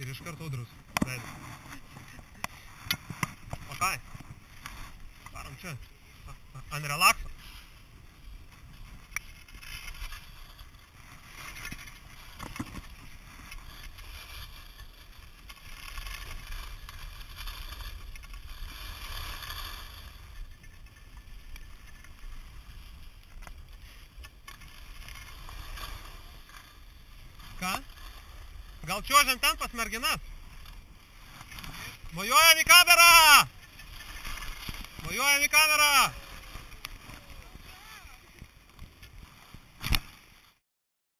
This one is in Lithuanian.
Ir iš karto audrus. Veidas. O ką? Varom čia. A- a- Ant relakso. Ką? Gal čiuožiam ten pas merginas? Mojuojam į kamerą! Mojuojam į kamerą!